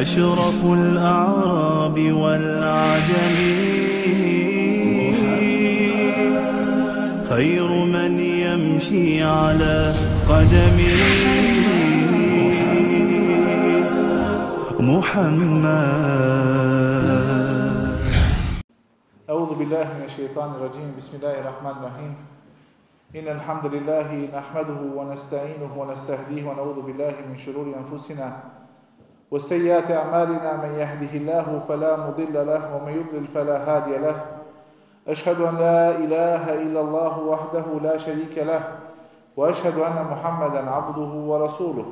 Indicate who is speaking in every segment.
Speaker 1: أشرف الأعراب والأعجم خير من يمشي على قدمه محمد.
Speaker 2: أعوذ بالله من الشيطان الرجيم. بسم الله الرحمن الرحيم. إن الحمد لله نحمده ونستعينه ونستهديه ونعوذ بالله من شرور أنفسنا وسيئات أعمالنا من يهده الله فلا مضل له ومن يضلل فلا هادي له. أشهد أن لا إله إلا الله وحده لا شريك له وأشهد أن محمدا عبده ورسوله.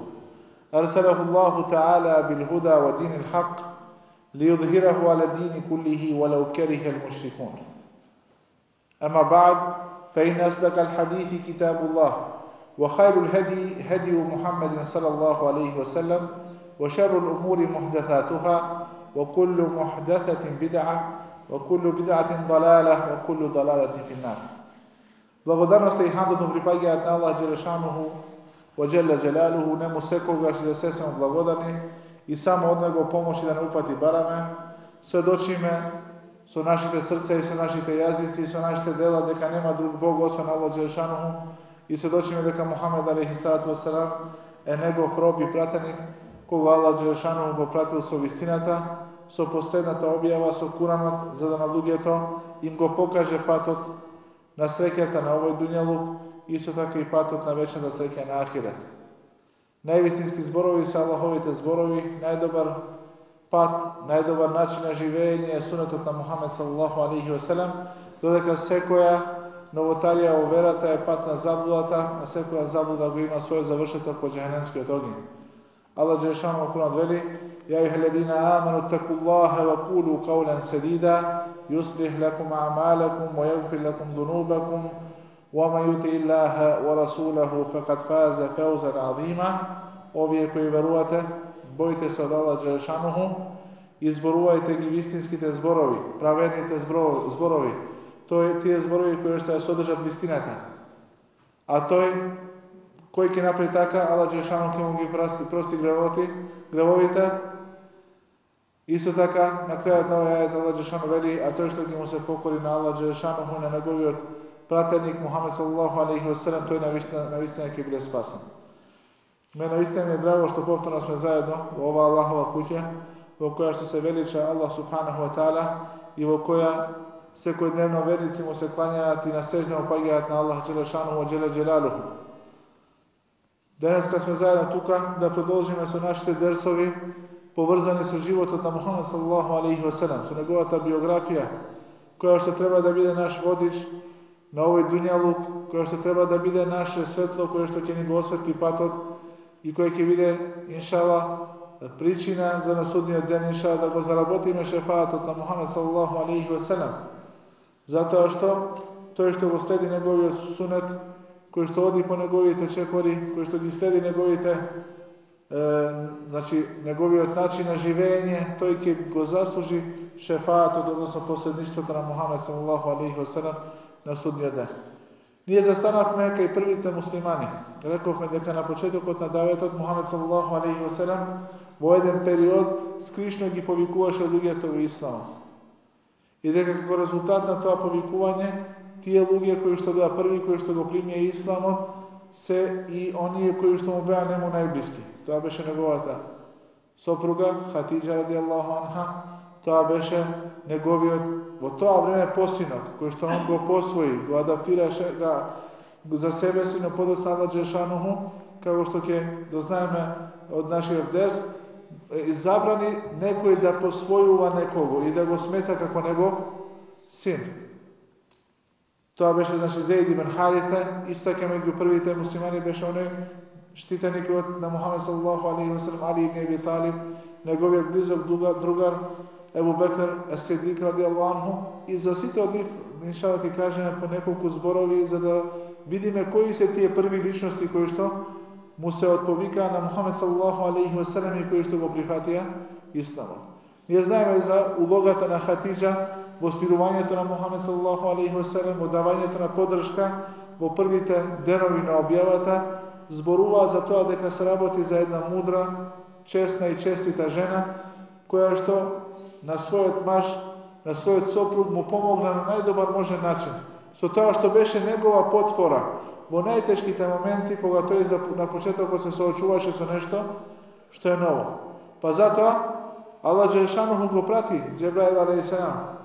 Speaker 2: أرسله الله تعالى بالهدى ودين الحق ليظهره على الدين كله ولو كره المشركون. أما بعد فإن أصدق الحديث كتاب الله وخير الهدي هدي محمد صلى الله عليه وسلم وشر الأمور محدثاتها وكل محدثة بدعة وكل بدعة ضلالة وكل ضلالة في النار Благодарност и хамдот припаѓаат на Аллах Джелешануху wa Jalla Jalaluhu, nemu sekogaš da sve smo blagodani i samo od Него pomoći da ne upati barame, svedočime so našite srca i so našite jazici i so našite dela deka nema drug Bog osim Allah Đelšanuhu i svedočime deka Muhammed alaihi sallatu wasalam je njegov rob кога Аллах Джелешану го пратил со вистината, со последната објава со Куранот, за да на луѓето им го покаже патот на среќата на овој дуњалук, исто така и патот на вечната среќа на Ахирет. Највистински зборови се Аллаховите зборови, најдобар пат, најдобар начин на живење е сунетот на Мухамед саллаху алейхи веселем, додека секоја новотарија во верата е пат на заблудата, а секоја заблуда го има свој завршеток во джахенемскиот огин. Allah Đelešanu Kur'an veli Ja ih ledina amanu taku Allahe wa kulu kaulan sedida yuslih lakum a'malakum wa yagfir lakum dunubakum wa ma yuti illaha wa rasulahu faqad faza fawzan azima Ovi koji verujete, bojte se od Allah Đelešanuhu izboruvajte gi istinski te zborovi, pravedni te zborovi. To je ti zborovi koji što je sodržat vistinata. A to je кој ќе направи така, Аллах Джелешануху ќе му ги прости, прости гревоти, гревовите, Исто така, на крајот на овој ајет Аллах Джелешану вели, а тој што ќе му се покори на Аллах Джелешануху на неговиот пратеник Мухамед саллаллаху алейхи веселем, тој навистина, навистина ќе биде спасен. Ме навистина ми е драго што повторно сме заедно во оваа Аллахова куќа, во која што се велича Аллах субханаху ва таала и во која секојдневно верници му се клањаат и на сежда му паѓаат на Аллах Джелешану во Джеле Джелалуху. Денеска сме заедно тука да продолжиме со нашите дерсови поврзани со животот на Мухамед саллаллаху алейхи веселем, со неговата биографија, која што треба да биде наш водич на овој дуњалук, која што треба да биде наше светло, кој што ќе ни го осветли патот и кој ќе биде, иншала, причина за насудниот ден, иншала, да го заработиме шефаатот на Мухамед саллаллаху алейхи ве селем. Затоа што тој што го следи неговиот сунет, кој што оди по неговите чекори, кој што ги следи неговите е, значи неговиот начин на живење, тој ќе го заслужи шефаатот, односно последништвото на Мухамед саллаллаху алейхи ве селем, на судниот ден. Ние застанавме кај првите муслимани. Рековме дека на почетокот на даветот Мухамед саллаллаху алейхи ва селем во еден период скришно ги повикуваше луѓето во исламот. И дека како резултат на тоа повикување, тие луѓе кои што беа први кои што го примија исламот, се и оние кои што му беа нему најблиски. Тоа беше неговата сопруга Хатиджа радијаллаху анха, тоа беше неговиот во тоа време посинок, кој што он го посвои, го адаптираше ga за себе си, но подоцна Аллах Джешануху, како што ќе дознаеме од нашиот дес, забрани некој да посвојува некого и да го смета како негов син. Тоа беше значи Зейд ибн Харита, исто така меѓу првите муслимани беше оној штитеникот на Мухамед саллаллаху алейхи ва салlam Али ибн Аби Талиб, неговиот близок другар Ебу Бекр Ас-Сидик радијаллаху Аллаху и за сите од нив, иншалlah ќе кажеме по неколку зборови за да видиме кои се тие први личности кои што му се отповика на Мухамед саллаллаху алейхи ва салам и кои што го прифатија исламот. Ние знаеме за улогата на Хатиджа во спирувањето на Мухамед саллаллаху алейхи ва салам, во давањето на поддршка во првите денови на објавата, зборува за тоа дека се работи за една мудра, честна и честита жена, која што на својот маж, на својот сопруг му помогна на најдобар можен начин. Со тоа што беше негова потпора во најтешките моменти кога тој за, на почетокот се соочуваше со нешто што е ново. Па затоа Аллах Джелешану го прати Джебраил алейхиссалам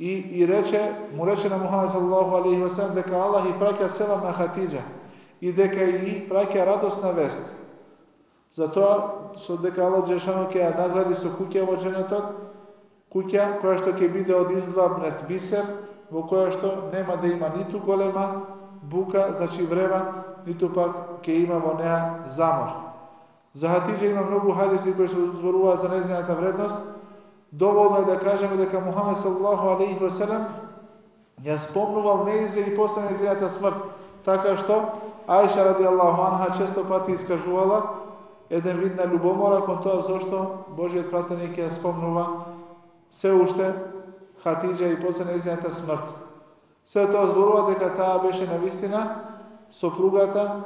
Speaker 2: и и рече му рече на Мухамед саллаллаху алейхи веселем дека Аллах и праќа селам на Хатиджа и дека и праќа радосна вест. Затоа со дека Аллах Джешано ќе ја награди со куќа во дженетот, куќа која што ќе биде од излабнет бисер, во која што нема да има ниту голема бука, значи врева, ниту пак ќе има во неа замор. За Хатиджа има многу хадиси кои се зборуваат за незината вредност. Доволно е да кажеме дека Мухамед саллаху алейхи ве селем ја спомнувал нејзе и после незината смрт, така што Аиша ради Аллаху анха често пати искажувала еден вид на љубомора кон тоа зошто Божиот пратеник ја спомнува се уште Хатиджа и после незината смрт. Се тоа зборува дека таа беше на вистина сопругата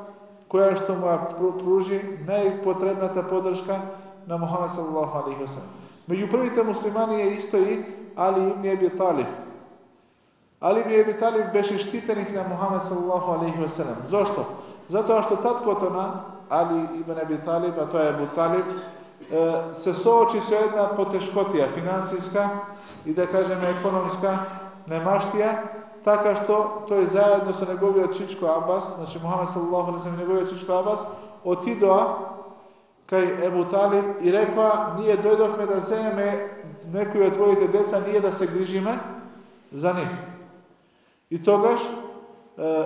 Speaker 2: која што му ја пружи најпотребната поддршка на Мухамед саллаху алейхи ve. Меѓу првите муслимани е исто и Али ибн Еби Талиб. Али ибн Еби Талиб беше штитеник на Мухамед саллаллаху алейхи ve sellem. Зошто? Затоа што таткото на Али ибн Еби Талиб, а тоа е Ебу Талиб, се соочи со една потешкотија финансиска и да кажеме економска немаштија така што тој заедно со неговиот чичко Абас, значи Мухамед саллаллаху алейхи ve неговиот чичко Абас, отидоа кај Ебу Талиб и рекоа, ние дојдовме да земеме некои од твоите деца, ние да се грижиме за нив. И тогаш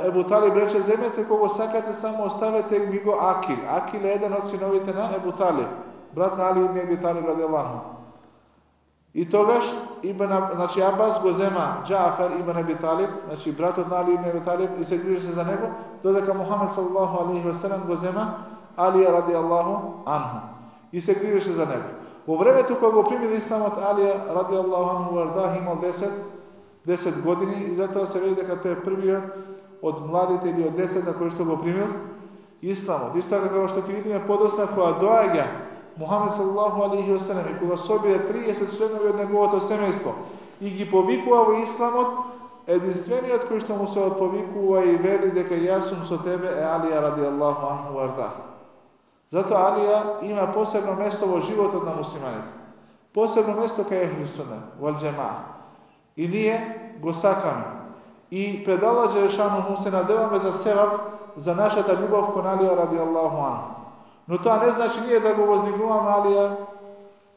Speaker 2: Ебу Талиб рече, земете кого сакате, само оставете ми го Акил. Акил е еден од синовите на Ебу Талиб, брат на Али ибн Еби Талиб ради И тогаш Ибн значи Абас го зема Џафар ибн Аби Талиб, значи братот на Али ибн Аби Талиб и се грижи се за него, додека Мухамед саллаллаху алейхи ве го зема Алија ради Аллаху анху и се грижеше за него. Во времето кога го примил исламот Алија ради Аллаху анху варда, имал 10 10 години и затоа се вели дека тој е првиот од младите или од 10 кои што го примил исламот. Исто така како што ќе видиме подосна кога доаѓа Мухамед саллаллаху алейхи ve и кога собира 30 членови од неговото семејство и ги повикува во исламот, единствениот кој што му се отповикува и вели дека јас сум со тебе е Алија радијаллаху анху варда. Затоа Алија има посебно место во животот на муслиманите. Посебно место кај Ехли Сунна, вал джема. И ние го сакаме. И пред Аллах Джерешану се надеваме за севап за нашата љубов кон Алија радијаллаху анху. Но тоа не значи ние да го вознигуваме Алија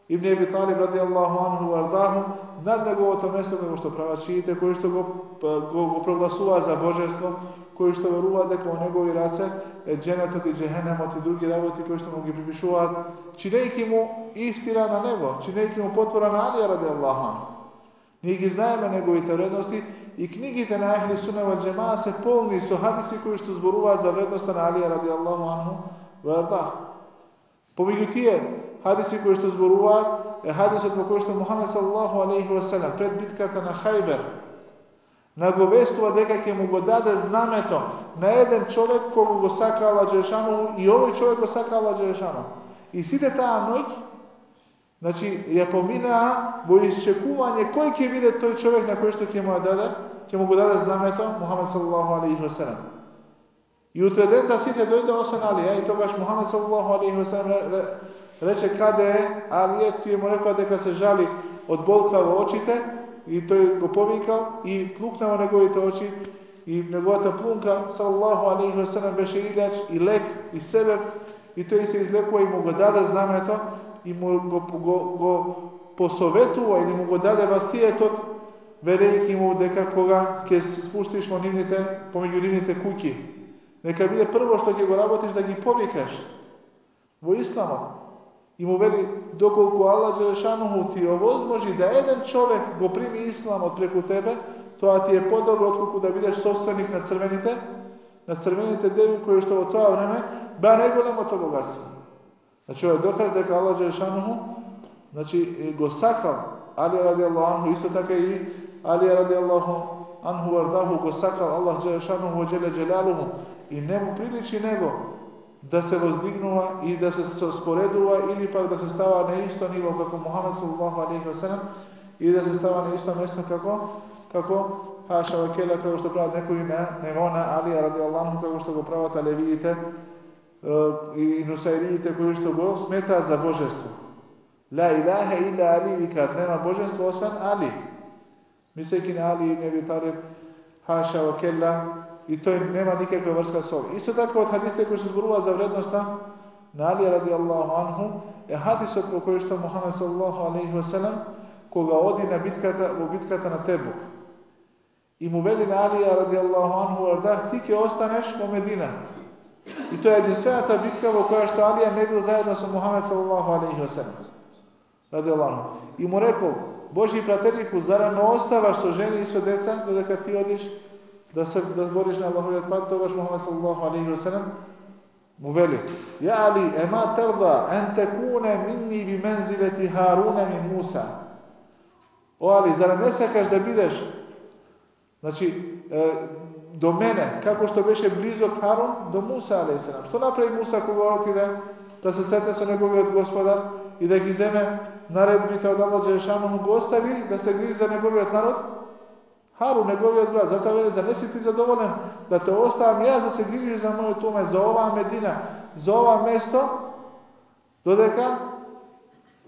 Speaker 2: Ибн Еби Талиб ради Аллаху анху вардаху над неговото место како што прават шиите кој што го, па, го, го прогласува за божество, кои што веруваат дека во негови раце е дженетот и джехенемот и други работи кои што му ги припишуваат, чинејќи му истира на него, чинејќи му потвора на Алија ради Аллаха. Ние ги знаеме неговите вредности и книгите на Ахли Суна вал Джемаа се полни со хадиси кои што зборуваат за вредноста на Алија ради Аллаху анху Верта. Така. Помеѓу тие хадиси кои што зборуваат е хадисот во кој што Мухамед саллаллаху алейхи васелем пред битката на хайбер наговестува дека ќе му го даде знамето на еден човек кој го сака Аллах и овој човек го сака Аллах И сите таа ноќ значи ја поминаа во исчекување кој ќе биде тој човек на кој што ќе му даде ќе му го даде знамето Мухамед саллаллаху алейхи ве И утре дента сите дојде осен Алија и тогаш Мухамед саллаллаху алейхи ве рече каде е Алија, тој му рекол дека се жали од болка во очите и тој го повикал и плукнава неговите очи и неговата плунка саллаллаху алейхи ве селем беше илјач и лек и себе и тој се излекува и му го даде знамето и му го, го, го посоветува или му го даде васиетот велејќи му дека кога ќе се спуштиш во нивните помеѓу нивните куќи Нека биде прво што ќе го работиш да ги повикаш во исламот. И му вели, доколку Аллах Джелешануху ти овозможи да еден човек го прими исламот преку тебе, тоа ти е подобро отколку да бидеш собственик на црвените, на црвените деви кои што во тоа време беа најголемото богатство. Значи, ова е доказ дека Аллах Джелешануху значи, го сакал Али ради Аллаху, исто така и Али ради Аллаху анху вардаху го сакал Аллах Джелешануху во Джеле Джелалуху и не му приличи него да се воздигнува и да се споредува или пак да се става на исто ниво како Мухамед саллаллаху алейхи ва sellem и да се става на исто место како како Аша Вакела како што прават некои на ниво на Али радијаллаху како што го прават алевиите и нусаириите кои што го сметаат за божество. Ла илаха илла Али викаат нема божество освен Али. Мислејќи на Али ибн Аби Талиб, Хаша Вакела, и тој нема никаква врска со овие. Исто така од хадисите кои се зборува за вредноста на Али радијаллаху анху е хадисот во кој што Мухамед саллаллаху алейхи ve кога оди на битката во битката на Тебук. И му вели на Али радијаллаху анху ардах ти ќе останеш во Медина. И тоа е единствената битка во која што Алија не бил заедно со Мухамед саллаллаху алейхи ve sellem. Радијаллаху. И му рекол Божи пратенику, зарем ме оставаш со жени и со деца, додека ти одиш да се да бориш на Аллаховиот пат, тогаш Мухамед саллаллаху алейхи ва sellem му вели: "Ја Али, ема терда ан такуна минни би мензилети Харуна ми Муса." О Али, зарем не сакаш да бидеш значи до мене, како што беше близок Харун до Муса алейхиссалам. Што направи Муса кога отиде да се сетне со неговиот господар и да ги земе наредбите од Аллах Джешану, го остави да се грижи за неговиот народ? Хару, неговиот брат, затоа вели, за не си ти задоволен да те оставам јас да се грижиш за мојот уме, за оваа Медина, за ова место, додека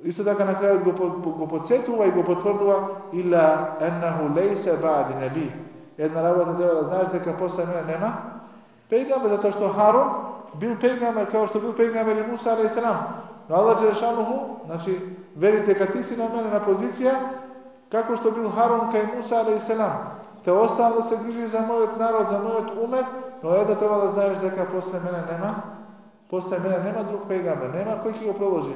Speaker 2: исто така на крајот го, го подсетува и го потврдува ила еннаху лейсе бади неби. Една работа треба да знаеш дека после мене нема пејгамбер, затоа што Харун бил пејгамбер, како што бил пејгамбер и Муса алейхиссалам. Но Аллах Джерешануху, значи, верите дека ти си на мене на позиција како што бил Харун кај Муса Селам, Те оставам да се грижи за мојот народ, за мојот умет, но е да треба да знаеш дека после мене нема, после мене нема друг пегамбер, нема кој ќе го продолжи.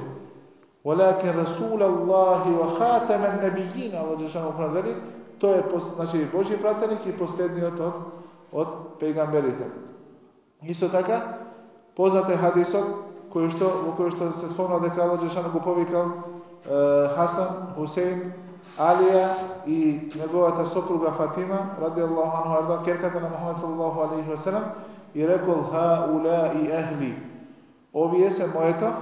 Speaker 2: Валакин Расул Аллахи ва хатамен набијин, Аллах Джешану вели, тој е значи Божи пратеник и последниот од од пегамберите. Исто така, познат е хадисот кој што во кој што се спомна дека Аллах Джешану го повикал Хасан, Хусейн, Алија и неговата сопруга Фатима, ради Аллаху анhu арда, керката на Мухаммед саллаллаху алейхи ve и рекол ха и ахли. Овие се моето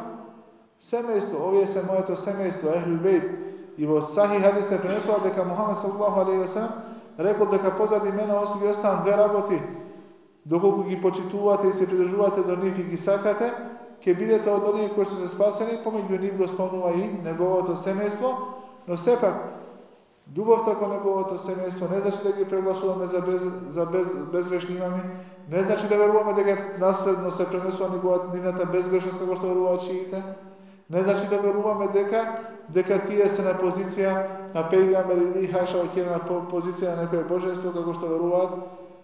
Speaker 2: семејство, овие се моето семејство, ахли бейт. И во Сахи хадис се пренесува дека Мухаммед саллаллаху алейхи ve рекол дека позади мене оси ви оставам две работи. Доколку ги почитувате и се придржувате до нив и ги сакате, ќе бидете од оние кои што се спасени, помеѓу нив го спомнува и неговото семејство, но сепак Љубовта кон неговото семејство не значи да ги прегласуваме за без за без безгрешни имами, не значи да веруваме дека наследно се пренесува неговата нивната безгрешност како што веруваат шиите. Не значи да веруваме дека дека тие се на позиција на пејгамбер или хаша или на позиција на некое божество како што веруваат,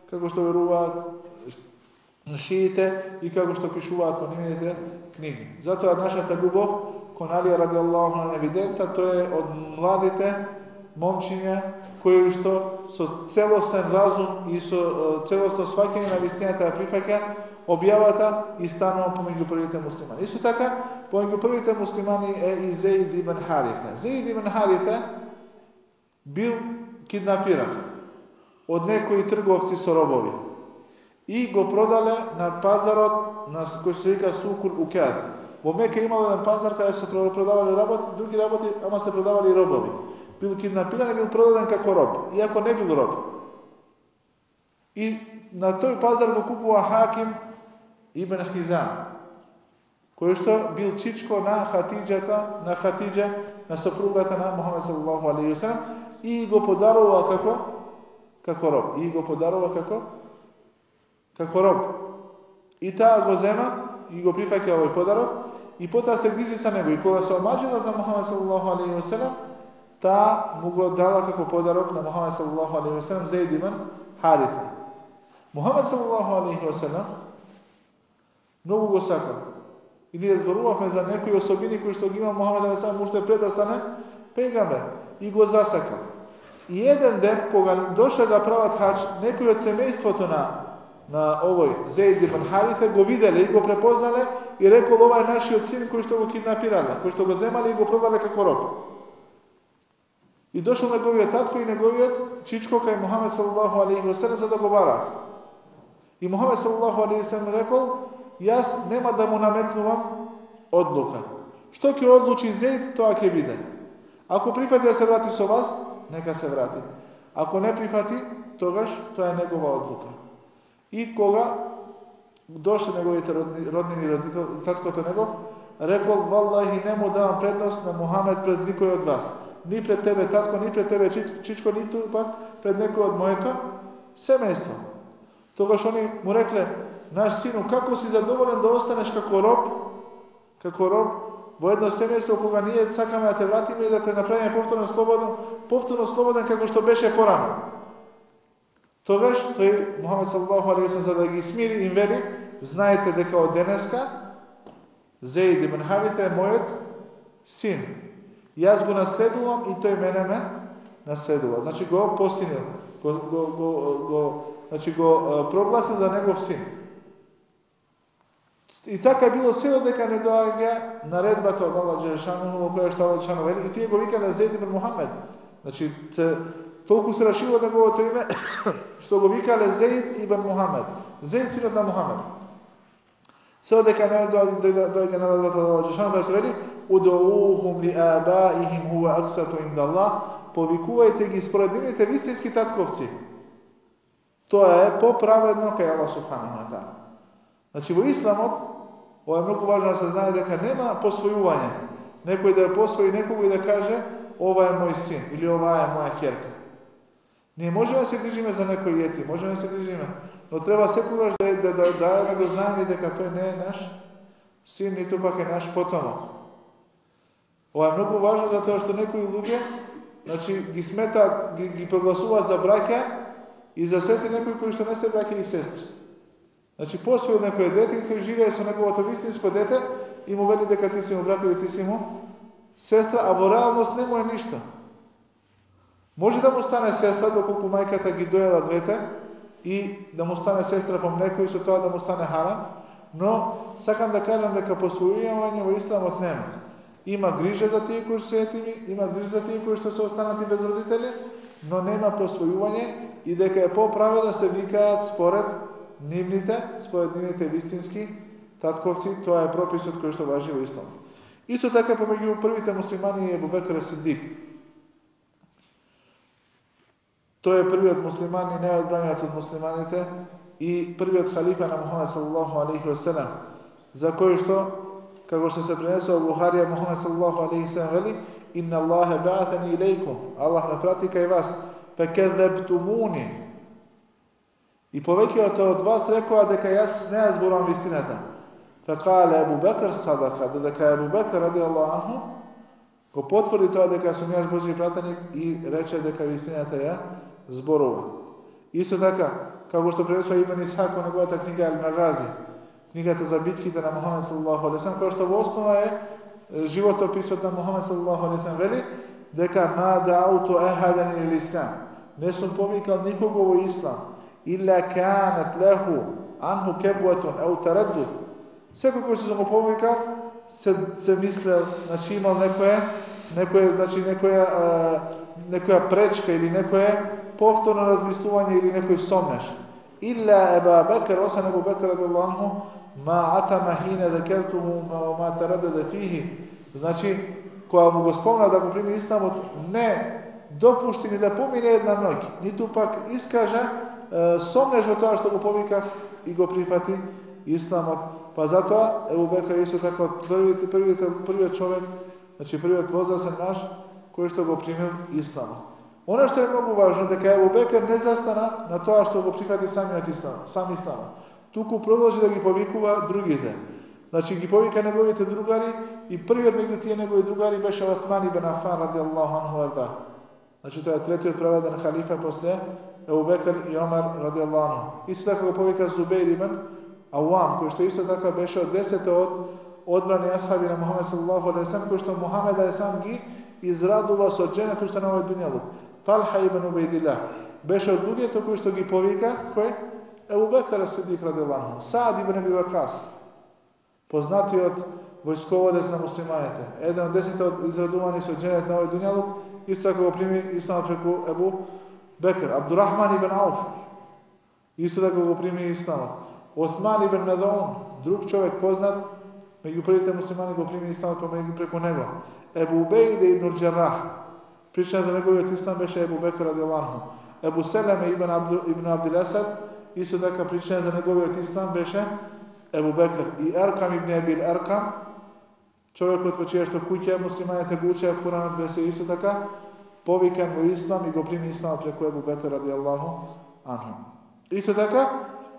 Speaker 2: како што веруваат шиите и како што пишуваат во нивните книги. Затоа нашата љубов кон Алија ради Аллаху на евидента, тоа е од младите момчиња кои што со целосен разум и со целосно сваќање на вистината ја прифаќа објавата и станува помеѓу првите муслимани. Исто така, помеѓу првите муслимани е и Зеид ибн Харифа. Зеид ибн Харифа бил киднапиран од некои трговци со робови и го продале на пазарот на кој се вика Сукул Укад. Во Мека имало еден пазар каде се продавале работи, други работи, ама се продавали робови бил киднапиран и бил продаден како роб, иако не бил роб. И на тој пазар го купува Хаким Ибн Хизам, кој што бил чичко на Хатиджата, на Хатиджа, на сопругата на Мухамед саллаллаху алейхи веселем и го подарува како како роб, и го подарува како како роб. И таа го зема и го прифаќа овој подарок и потоа се грижи за него и кога се омажила за Мухамед саллаллаху алейхи веселем таа му го дала како подарок на Мухамед саллаллаху алейхи ва sellem Зейд ибн Харита. Мухамед саллаллаху алейхи ва sellem многу го сакал. И ние зборувавме за некои особини кои што ги има Мухамед алейхи салам уште пред да стане пегамбер и го засакал. И еден ден кога дошле да прават хач, некои од семејството на на овој Зейд ибн Харита го виделе и го препознале и рекол ова е нашиот син кој што го киднапирале, кој што го земале и го продале како роб. И дошол неговиот татко и неговиот чичко кај Мухамед саллаллаху алейхи ve селем за да го барат. И Мухамед саллаллаху алейхи ve sellем рекол: јас нема да му наметнувам одлука. Што ќе одлучи Зейд, тоа ќе биде. Ако прифати да се врати со вас, нека се врати. Ако не прифати, тогаш тоа е негова одлука. И кога дошле неговите родни, роднини родител, таткото негов, рекол, валлахи, не му давам предност на Мухамед пред никој од вас. Ни пред тебе, татко, ни пред тебе, чичко, ниту пак пред некој од моето семејство. Тогаш они му рекле, наш сину, како си задоволен да останеш како роб, како роб во едно семејство кога ние сакаме да те вратиме и да те направиме повторно слободен, повторно слободен како што беше порано. Тогаш тој Мухамед саллаллаху алейхи за да ги смири им вели, знаете дека од денеска Зейд ибн Харита е мојот син. Јас го наследувам и тој мене ме наследува. Значи го посинил, го, го, го, го, значи го прогласи за негов син. И така било се дека не доаѓа наредбата од Аллах Джерешану, во која што Аллах Джерешану вели, и тие го викале Зейд ибн Мухамед. Значи, це, толку се рашило неговото име, што го викале Зейд ибн Мухамед. Зейд синот на Мухамед. Се дека не доаѓа наредбата од Аллах Джелешану, кај се вели, удоухум ли абаихим хуа аксату инда Аллах, повикувајте ги според нивните вистински татковци. Тоа е поправедно кај Аллах Субхану Ва Значи во исламот ова е многу важно да се знае дека нема посвојување. Некој да посвои некого и да каже ова е мој син или ова е моја керка. Ние можеме да се грижиме за некој јети, можеме да се грижиме, но треба секогаш да да да, да, да го знаеме дека тој не е наш син, ниту пак е наш потомок. Ова е многу важно затоа што некои луѓе значи ги смета, ги, ги прогласува за браќа и за сестри некои кои што не се браќа и сестри. Значи посвоил некој дете и тој живее со неговото вистинско дете и му вели дека ти си му брат или ти си му сестра, а во реалност не му е ништо. Може да му стане сестра доколку мајката ги доела двете и да му стане сестра по млеко и со тоа да му стане харам, но сакам да кажам дека посвојување во исламот нема. Има грижа за тие кои се етими, има грижа за тие кои што се останати без родители, но нема посвојување и дека е поправе да се викаат според нивните, според нивните вистински татковци, тоа е прописот кој што важи во Ислам. Исто така помеѓу првите муслимани е Бубекар Сидик. Тој е првиот муслиман и најодбраниот од муслиманите и првиот халифа на Мухамед саллаллаху алейхи ва селем, за кој што како што се пренесува во Бухарија Мухамед саллаллаху алейхи ва селем вели Инна Аллахе баатани илейкум Аллах ме прати кај вас. Фекезебтумуни И повеќето од вас рекоа дека јас не ја зборувам вистината. Фекале Абу Бекр садака, додека Абу Бекр ради Аллах анху, го потврди тоа дека сум јас Божи пратеник и рече дека вистината ја зборува. Исто така, како што пренесува Ибн Исхак во неговата книга Ал Магази, книгата за битките на Мухамед саллаллаху алейхи која што во основа е животописот на Мухамед саллаллаху алейхи вели дека ма дауту ахадан ил или ислам. Не сум повикал никого во ислам, illa kanat lahu anhu kebwatun au taraddud. Секој кој што го повикал, се, се мислел, значи имал некое некое значи некоја, некоја пречка или некое повторно размислување или некој сомнеш. Илла Еба Бекер, осен Ебу Бекер Аллаху, ма атама хина декертуму ма, ма тарадада фихи. Значи, која му го спомна да го прими исламот, не допушти ни да помине една ноќ, ниту пак искажа сомнеш во тоа што го повикав и го прифати исламот. Па затоа Ебу Бекер исто така од првите првиот, првиот човек, значи првиот возрасен наш, кој што го примил исламот. Оно што е многу важно, дека Ебу Бекер не застана на тоа што го прихвати самиот ислам, сам Ислам. Туку продолжи да ги повикува другите. Значи ги повика неговите другари и првиот меѓу тие негови другари беше Осман ибн Афан радијаллаху анху арда. Значи тоа е третиот праведен халифа после Ебу Бекер и Омар радијаллаху анху. Исто така го повика Зубейр ибн Ауам, кој што исто така беше од десете од одбрани асхаби на Мухамед саллаллаху алейхи кој што Мухамед алейхи ги израдува со дженет уште на овој дуњалук. Талха ибн Убейдилла, беше од луѓето кои што ги повика кој Ебу Бекр Сидик радијаллаху. Саад ибн Аби Вакас, познатиот војсководец на муслиманите, еден од десете од израдувани со дженет на овој дуњалук, исто така го прими Ислам преку Ебу Бекр, Абдурахман ибн Ауф, исто така го прими исламот. Осман ибн Медоун. друг човек познат, меѓу првите муслимани го прими исламот помеѓу преку него. Ебу Убейде ибн Джаррах, причина за неговиот ислам беше Ебу Бекр радијаланху. Ебу Селеме ибн, Абду, ибн Абдилесад, исто така причина за неговиот ислам беше Ебу Бекр. И Еркам ибн Ебил Еркам, човекот во чија што куќа муслиманите го учеа Куранот беше исто така повикан во ислам и го прими исламот преку Ебу Бекр радијаллаху анху. Исто така,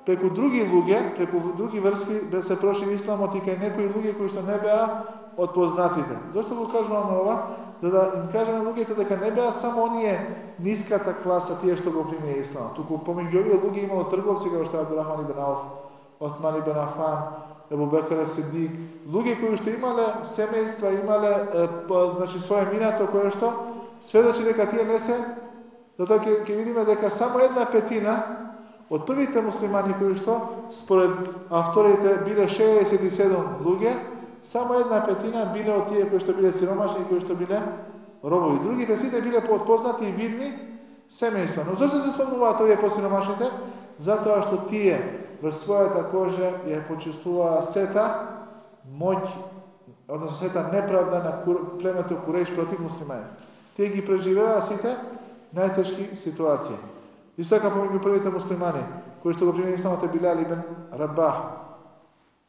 Speaker 2: преку други луѓе, преку други врски бе се проши исламот и кај некои луѓе кои што не беа од познатите. Зошто го кажувам ова? За да, да им кажеме луѓето дека не беа само оние ниската класа тие што го примија ислам. Туку помеѓу овие луѓе имало трговци како што Абдурахман ибн Ауф, Осман ибн Афан, Ебу Бекар Сидик, луѓе кои што имале семејства, имале е, па, значи свое минато кое што сведочи дека тие не се затоа ќе ќе видиме дека само една петина од првите муслимани кои што според авторите биле 67 луѓе само една петина биле од тие кои што биле сиромашни и кои што биле робови. Другите сите биле подпознати и видни семејства. Но зашто се спомнуваат овие посиромашните? Затоа што тие во својата кожа ја почувствуваа сета моќ, односно сета неправда на кур, племето Куреш против муслиманите. Тие ги преживеа сите најтешки ситуации. Исто така помеѓу првите муслимани, кои што го примени исламот е Билал ибн Рабах,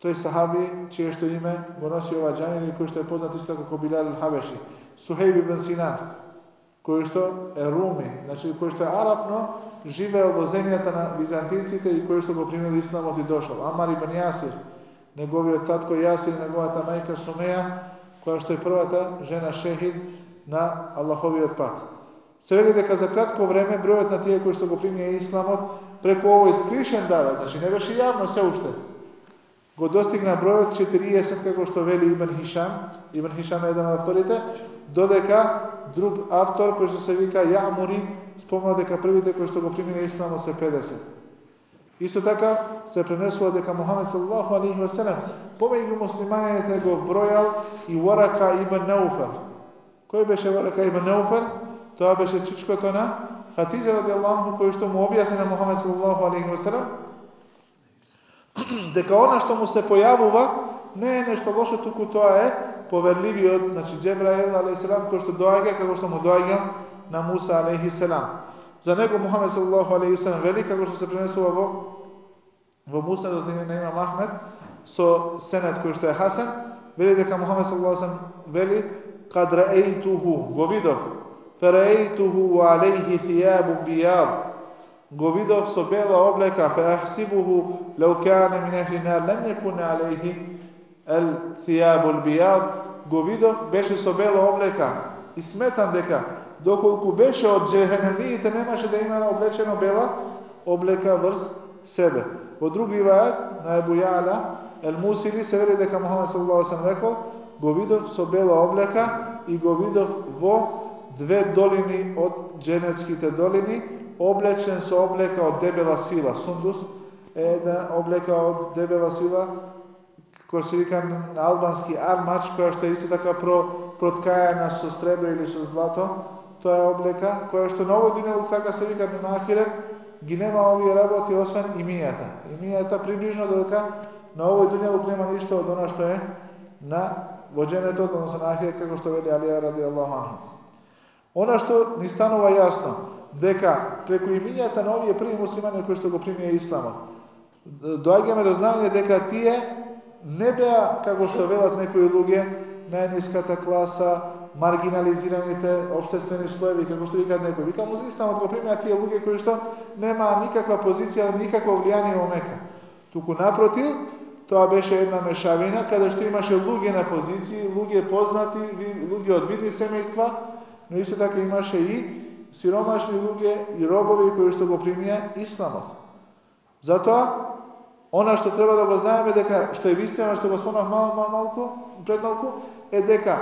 Speaker 2: Тој сахаби, чие што име го носи ова джамија, кој што е познат исто како Билал Хабеши. Сухейб ибн Синан, кој што е руми, значи кој што е арапно, живеел во земјата на Византијците и кој што го примил исламот и дошол. Амар ибн Јасир, неговиот татко Јасир, неговата мајка Сумеја, која што е првата жена шехид на Аллаховиот пат. Се вели дека за кратко време бројот на тие кои што го примија исламот преку овој скришен дар, значи не беше јавно се уште, го достигна бројот 40 како што вели Ибн Хишам, Ибн Хишам е еден од авторите, додека друг автор кој што се вика Јамури спомна дека првите кои што го примиле исламот се 50. Исто така се пренесува дека Мухамед саллаллаху алейхи ва селем помеѓу муслиманите го бројал и Варака ибн Науфел. Кој беше Варака ибн Науфел? Тоа беше чичкото на Хатиджа радијаллаху кој што му објасни на Мухамед саллаллаху алейхи ва селем дека она што му се појавува не е нешто лошо, туку тоа е поверливиот, значи Джебраил алейхиселам кој што доаѓа како што му доаѓа на Муса алейхиселам. За него Мухамед саллаллаху алейхи селам вели како што се пренесува во во Муснадот на имам Ахмед со сенет кој што е Хасан, вели дека Мухамед саллаллаху алейхи вели кад раейтуху, го видов, фараейтуху алейхи thiyabun бијад го видов со бела облека, фа ахсибуху лау кане мин ахли нар, лем некун алейхи ел ал, biyad, го видов, беше со бела облека, и сметам дека, доколку беше од джехенемиите, немаше да има облечено бела облека врз себе. Во друг ривајат, на Ебу Јаля, Ел Мусили, се вели дека Мухамед саллаху алейхи рекол, го видов со бела облека и го видов во две долини од дженетските долини, облечен со облека од дебела сила. Сундус е една облека од дебела сила, која се вика на албански армач, која што е исто така про, проткаена со сребро или со злато. Тоа е облека која што на овој денелук така се вика на Ахирет, ги нема овие работи освен имијата. Имијата приближно додека на овој денелук нема ништо од она што е на во дженетот, односно на Ахирет, како што вели Алија ради Аллаху анху. Она што ни станува јасно, дека преку имињата на овие први муслимани кои што го примија исламот, доаѓаме до знаење дека тие не беа, како што велат некои луѓе, најниската класа, маргинализираните обштествени слоеви, како што викаат некои. Вика, му исламот го примија тие луѓе кои што нема никаква позиција, никакво влијание во Мека. Туку напротив, тоа беше една мешавина каде што имаше луѓе на позиции, луѓе познати, луѓе од видни семејства, но исто така имаше и сиромашни луѓе и робови кои што го примија исламот. Затоа, она што треба да го знаеме дека што е вистина што го спомнав мал, мал, малку, пред малку, е дека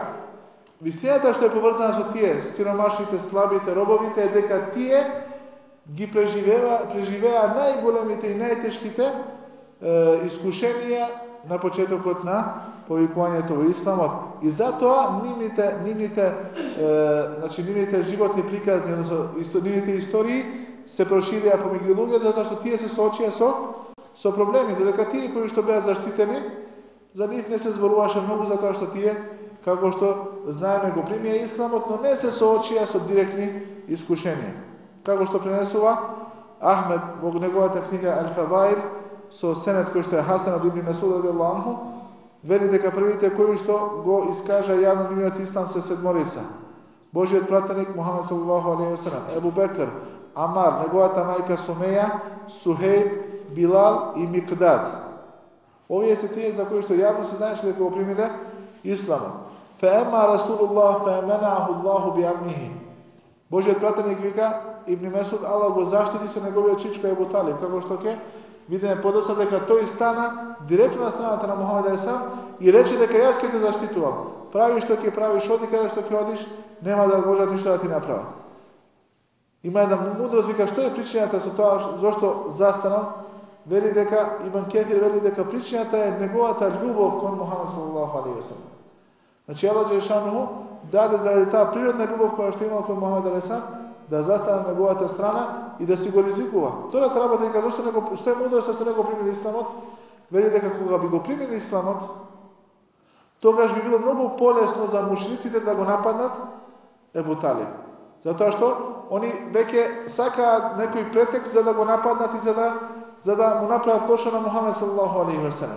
Speaker 2: вистината што е поврзана со тие сиромашните, слабите, робовите е дека тие ги преживеа, преживеа најголемите и најтешките е, искушенија на почетокот на повикувањето во исламот. И затоа нивните нивните е, значи нивните животни приказни, односно исто, нивните истории се проширија помеѓу луѓето затоа што тие се соочија со со проблеми, додека тие кои што беа заштитени, за нив не се зборуваше многу затоа што тие како што знаеме го примија исламот, но не се соочија со директни искушенија. Како што пренесува Ахмед во неговата книга Ал Фадаил со сенет кој што е Хасан од Ибн Месуд радијаллаху анху, вели дека првите кои што го искажа јавно нивниот ислам се седморица. Божиот пратеник Мухамед саллаллаху алейхи веселем, Ебу Бекр, Амар, неговата мајка Сумеја, Сухейб, Билал и Микдад. Овие се тие за кои што јавно се знаеше дека го примиле исламот. Феема Расулуллах феменаху Аллаху би амнихи. Божиот пратеник вика Ибн Месуд Аллах го заштити со неговиот чичка Ебу Талиб, како што ќе видиме подоцна дека тој стана директно на страната на Мухамед Алисам и рече дека јас ќе те заштитувам. Прави што ќе правиш, оди каде што ќе одиш, нема да можат ништо да ти направат. Има една мудрост, вика, што е причината со тоа, зошто застанал, вели дека, Ибн Кетир вели дека причината е неговата љубов кон Мухамед саллаллаху алейхи ve Значи Аллах Джешануху даде заради таа природна љубов која што имал кон Мухамед алейхи да застане на неговата страна и да си го ризикува. Втората работа е зашто него што е мудрост што него примил исламот, вели дека кога би го примил исламот, тогаш би било многу полесно за мушриците да го нападнат Ебу Талиб. Затоа што они веќе сакаат некој претекст за да го нападнат и за да за да му направат тоа на Мухамед саллаллаху алейхи ве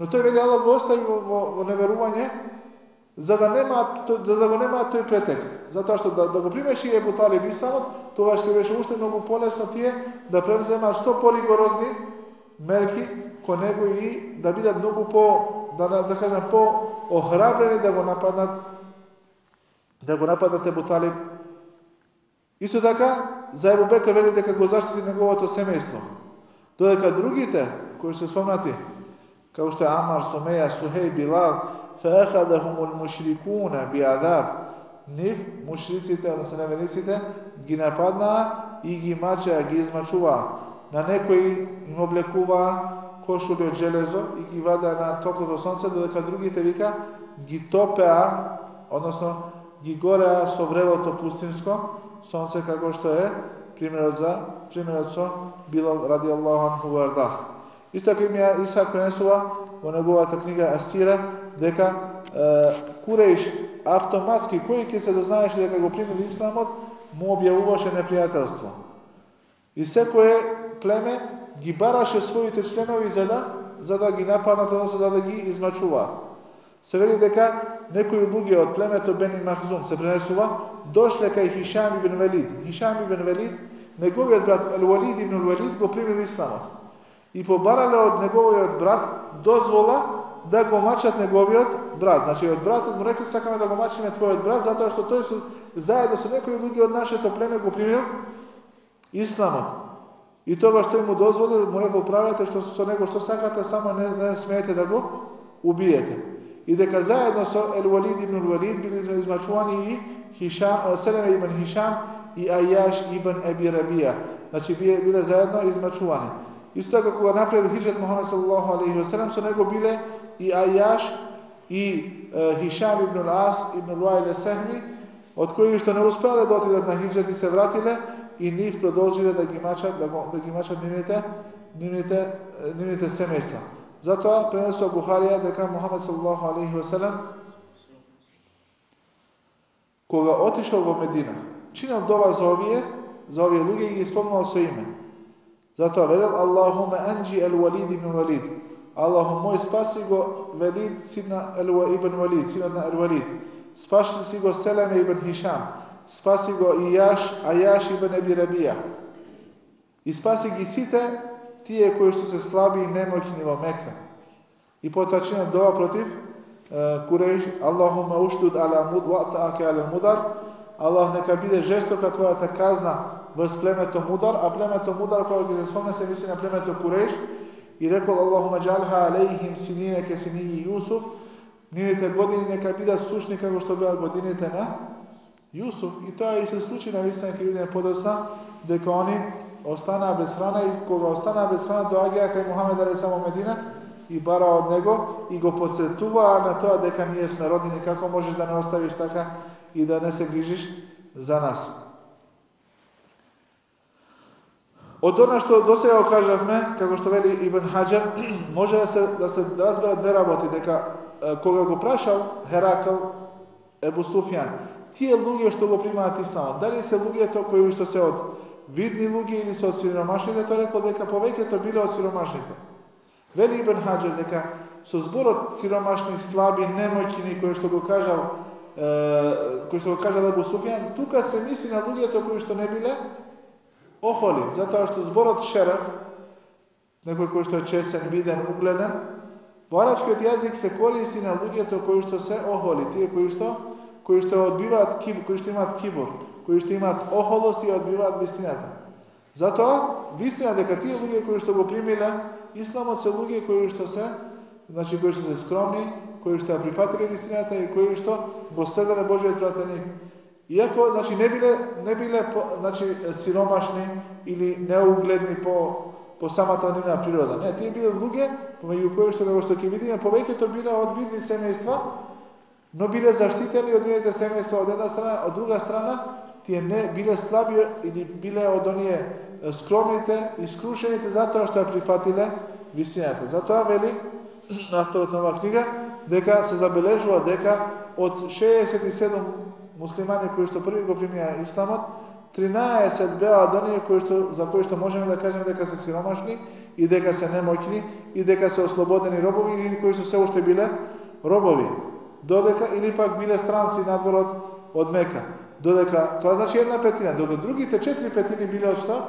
Speaker 2: Но тој вели Аллах го остави во, во, во неверување за да немаат за да го немаат тој претекст. Затоа што да, да го примеше Ебу Талиб исламот, тоа ќе беше уште многу полесно тие да превземаат што поригорозни мерки кон него и да бидат многу по да, да да кажам по охрабрени да го нападнат да го нападат Ебу Талиб. Исто така, за Ебу Бекр вели дека го заштити неговото семејство. Додека другите, кои се спомнати, како што е Амар, Сумеја, Сухеј, Билал, فأخذهم المشركون بعذاب нив, мушриците, односно неверниците, ги нападнаа и ги мачаа, ги измачуваа. На некои им облекуваа кошули од железо и ги вадаа на топлото сонце, додека другите вика ги топеа, односно ги гореа со врелото пустинско сонце како што е примерот за примерот со Билал ради Аллаху анху варда. Исто како им Исак пренесува во неговата книга Асира дека е, Куреиш автоматски кој ќе се дознаеше дека го примил исламот, му објавуваше непријателство. И секое племе ги бараше своите членови за да за да ги нападнат, односно за да ги измачуваат. Се вели дека некои луѓе од племето Бени Махзум се пренесува дошле кај Хишам ибн Велид. Хишам ибн Велид, неговиот брат Ел Валид ибн Велид го примил исламот. И побарале од неговиот брат дозвола да го мачат неговиот брат. Значи од братот му рекли сакаме да го мачиме твојот брат затоа што тој со заедно со некои луѓе од нашето племе го примил исламот. И тоа што му дозволи, му рекол правете што со него што сакате, само не, не смеете да го убиете. И дека заедно со Ел Валид ибн Валид били измачувани и Хишам, Селеме ибн Хишам и Ајаш ибн Еби Рабија. Значи биле, биле заедно измачувани. Исто така кога направи хиджет Мухамед саллаллаху алейхи веселем со него биле и Ајаш и е, Хишам ибн Ас ибн Луајле Сехми, од кои што не успеале да отидат на хиджет и се вратиле, и нив продолжиле да ги мачат, да, да ги мачат нивните, нивните, нивните семејства. Затоа пренесува Бухарија дека Мухамед саллаллаху алейхи веселем кога отишол во Медина, чинел дова за овие, за овие луѓе и ги спомнал со име. Затоа велел Аллахуме анджи ел Валид ибн Валид. Аллаху мој спаси го Валид. син на ибн Валид, синот на Ел Валид. Спаси си го Селеме ибн Хишам. Спаси го Ияш, Ајаш ибн Еби Рабија. И спаси ги сите тие кои што се слаби и немоќни во Мека. И потоа чинат дова против Курейш, Аллахума уштуд ала муд, вата аке ала мудар, Аллах нека биде жестока твојата казна врз племето Мудар, а племето Мудар, кога ги се спомне, се мисли на племето Куреш. и рекол Аллахума джалха алейхим синине ке синии Јусуф, нивните години нека бидат сушни како што беа годините на Јусуф. И тоа и се случи на вистина ќе видиме подоцна, дека они останаа без храна и кога останаа без храна доаѓаа кај Мухамед алейхи само Медина и бара од него и го подсетуваа на тоа дека ние сме родини, како можеш да не оставиш така и да не се грижиш за нас. Од она што до сега кажавме, како што вели Ибн Хаджар, може да се да се разберат две работи дека кога го прашал Херакл Ебу Суфјан, тие луѓе што го примаат исламот, дали се луѓето кои што се од видни луѓе или се од сиромашните, тој рекол дека повеќето биле од сиромашните. Вели Ибн Хаджар дека со зборот сиромашни, слаби, немоќни кои што го кажал кој што го кажал Ебу Суфјан, тука се мисли на луѓето кои што не биле охоли, затоа што зборот шереф, некој кој што е чесен, виден, угледен, во арапскиот јазик се користи на луѓето кои што се охоли, тие кои што кои што одбиваат киб, кои што имаат кибор, кои што имаат охолост и одбиваат вистината. Затоа, вистина дека тие луѓе кои што го примиле исламот се луѓе кои што се, значи кои што се скромни, кои што ја прифатиле вистината и кои што го следеле Божиот пратеник. Иако, значи, не биле, не биле значи, сиромашни или неугледни по, по самата нивна природа. Не, тие биле луѓе, помеѓу кои што, како што ќе видиме, повеќето биле од видни семејства, но биле заштитени од нивните семејства од една страна, од друга страна, тие не биле слаби или биле од оние скромните и скрушените затоа што ја прифатиле вистината. Затоа вели авторот на оваа книга дека се забележува дека од 67 муслимани кои што први го примија исламот, 13 беа од оние кои што за кои што можеме да кажеме дека се сиромашни и дека се немоќни и дека се ослободени робови или кои што се уште биле робови. Додека или пак биле странци надворот од Мека. Додека тоа значи една петина, додека другите четири петини биле од што?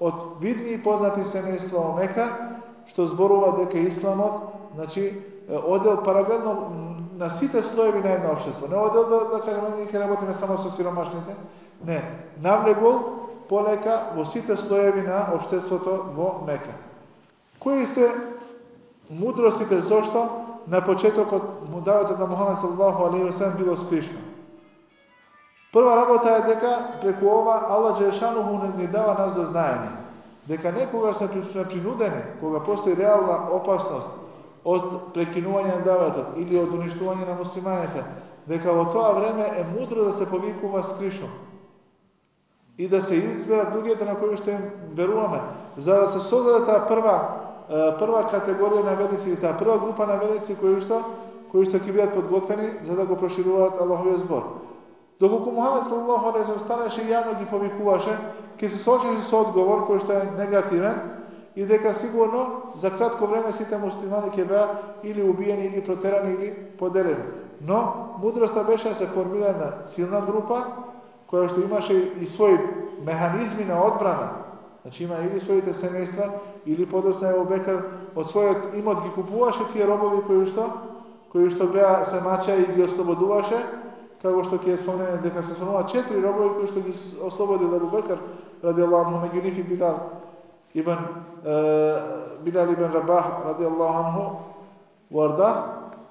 Speaker 2: Од видни и познати семејства во Мека, што зборува дека исламот значи одел паралелно на сите слоеви на едно општество. Не одел да, да, да кажеме ние ќе работиме само со сиромашните. Не, навлегол полека во сите слоеви на општеството во Мека. Кои се мудростите зошто на почетокот му давате на Мухамед саллаллаху алейхи веселем било скришно? Прва работа е дека преку ова Аллах Джешануху ни дава нас до знаење. Дека некога сме принудени, кога постои реална опасност од прекинување на даватот или од уништување на муслиманите, дека во тоа време е мудро да се повикува скришно и да се изберат луѓето на кои што им веруваме, за да се создаде таа прва прва категорија на верници, таа прва група на верници кои што кои што ќе бидат подготвени за да го прошируваат Аллаховиот збор. Доколку Мухамед саллаллаху алейхи станеше јавно ги повикуваше, ќе се соочеше со одговор кој што е негативен, и дека сигурно за кратко време сите муслимани ќе беа или убиени, или протерани, или поделени. Но мудроста беше да се формира една силна група, која што имаше и своји механизми на одбрана. Значи има или своите семејства, или подосна Ево Бекар од својот имот ги купуваше тие робови кои што кои што беа се мача и ги ослободуваше, како што ќе спомнеме дека се спомнува четири робови кои што ги ослободи Абу Бекар ради Аллаху меѓу нив и Билал Ибн Билал ибн Рабах ради Аллаху анху варда.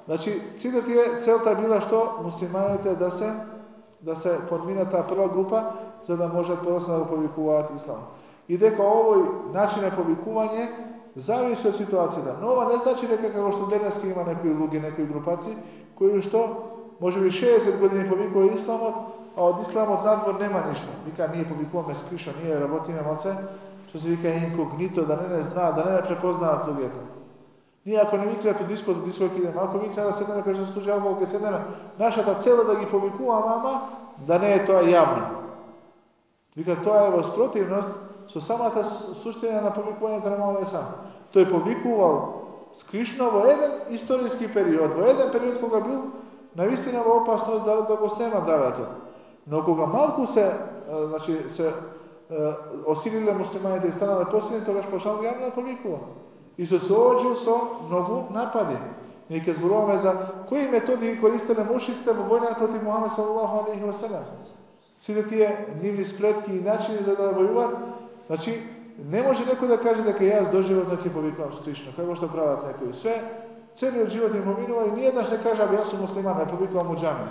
Speaker 2: Значи, сите тие целта била што муслиманите да се да се формира таа прва група за да можат подоцна да го повикуваат ислам. И дека овој начин на повикување зависи од ситуацијата. Но ова не значи дека како што денес има некои луѓе, некои групаци кои што можеби 60 години повикува исламот, а од исламот надвор нема ништо. Вика ние повикуваме скришо, ние работиме малце што се вика инкогнито, да не не знаат, да не не препознаат луѓето. Ние ако не викнат од дискот, од дискот идеме, ако викнат да седнеме кај што служи алкохол, ќе седнеме, нашата цела да ги повикуваме, ама да не е тоа јавно. Вика тоа е во спротивност со самата суштина на повикувањето на Моhammed сам. Тој повикувал скришно во еден историски период, во еден период кога бил навистина во опасност да, да го снема даватот. Но кога малку се, значи, се Eh, osilile muslimanite iz stana da posljednje toga špošan glavna povikuva. I što se ođu so novu napadi. Neke zborove za koji metodi koristile mušice vojna protiv Muhammed sallallahu alaihi wa sallam. Svi ti je njivni spretki i načini za da vojovat. Znači, ne može neko da kaže da ja doživotno ke s skrišno. Kako što pravat neko i sve. Cijeli od života je pominuo i nijedna što kažem kaže, ja sam musliman, ne povikuvam u džami.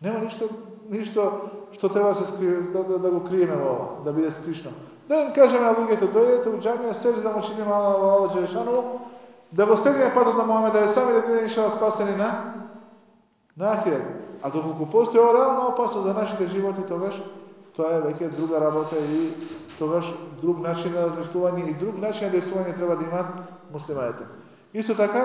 Speaker 2: Nema ništa ништо што треба да се скрие, да, да, да го криеме во ова, да биде скришно. Да им кажеме на луѓето, дојдете у джамија, седи да му чини мала во Аллах Джешану, да го следиме патот на Мухамед, да сами да биде иншала спасени на на Ахирет. А доколку постои ова реална опасност за нашите животи, тогаш тоа е веќе друга работа и тогаш друг начин на размислување и друг начин на действување треба да имаат муслиманите. Исто така,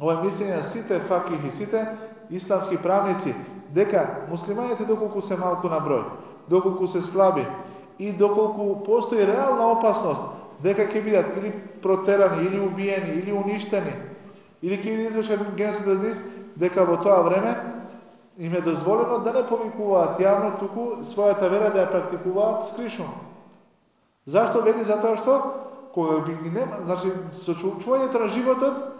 Speaker 2: ова мислење на сите факихи, сите исламски правници, дека муслиманите доколку се малку на број, доколку се слаби и доколку постои реална опасност дека ќе бидат или протерани, или убиени, или уништени, или ќе биде извршен геноцид од нив, дека во тоа време им е дозволено да не повикуваат јавно, туку својата вера да ја практикуваат скришно. Зашто вели? Затоа што кога би ги нема, значи сочувувањето на животот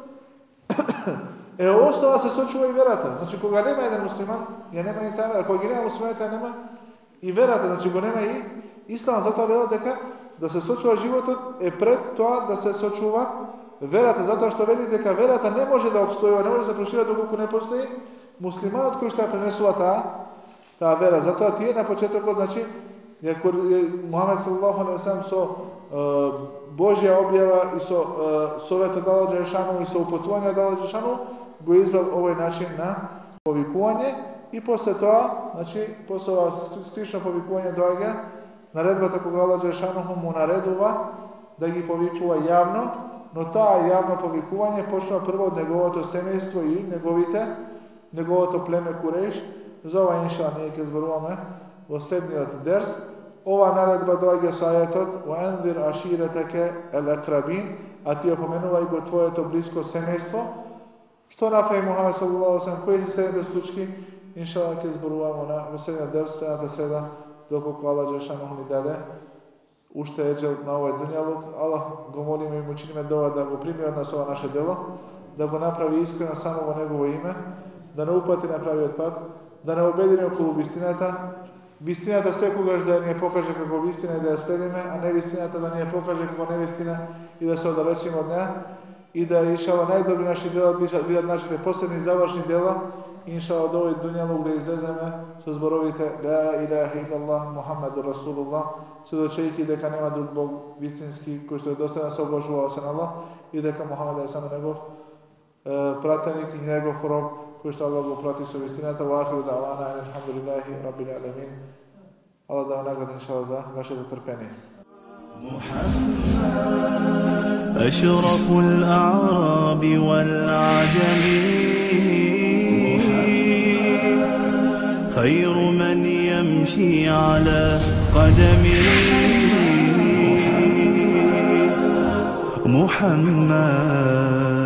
Speaker 2: е основа се сочува и верата. Значи кога нема еден муслиман, ја нема и таа вера. Кога ги нема муслиманите, нема и верата. Значи го нема и ислам. Затоа велат дека да се сочува животот е пред тоа да се сочува верата, затоа што вели дека верата не може да обстојува, не може да се прошира доколку не постои муслиманот кој што ја пренесува таа таа вера. Затоа тие на почетокот, значи, ја Мухамед саллаллаху алейхи веселем со е, Божја објава и со е, советот Аллах Джешану и со упатување од Аллах го избрал овој начин на повикување и после тоа, значи, после ова скришно повикување доаѓа наредбата кога Аллах Джешану му наредува да ги повикува јавно, но тоа јавно повикување почнува прво од неговото семејство и неговите, неговото племе Куреш. За ова инша ние ќе зборуваме во следниот дерс. Ова наредба доаѓа со ајетот وَأَنذِرْ عَشِيرَتَكَ الْأَقْرَبِينَ А ти опоменувај го твоето близко семејство. Што направи Мухамед саллаллаху алейхи Кои се следните случаи? Иншалlah ќе зборуваме на во следниот дерс, следната седа, доколку Аллах Джешану ни даде уште еджел на овој дуњалук. Аллах го молиме и му чиниме дова да го прими од нас ова наше дело, да го направи искрено само во Негово име, да не упати на правиот пат, да не обедини околу вистината, вистината секогаш да ни ја покаже како вистина и да ја следиме, а не вистината да ни ја покаже како невистина и да се оддалечиме од неа и да иншала најдобри наши дела да бидат нашите последни завршни дела иншала од овој дуњалог да излеземе со зборовите Ла илаха илаллах Мухаммеду Расулуллах, сведочејќи дека нема друг Бог вистински кој што е достоен да се обожува освен Аллах и дека Мухамед е само негов пратеник и негов роб кој што Аллах го прати со вистината. Во ахиру давана алхамдулилахи раббил алемин Аллах да награди иншала за вашето трпение
Speaker 1: أشرف الأعراب والعجم. خير من يمشي على قدمه محمد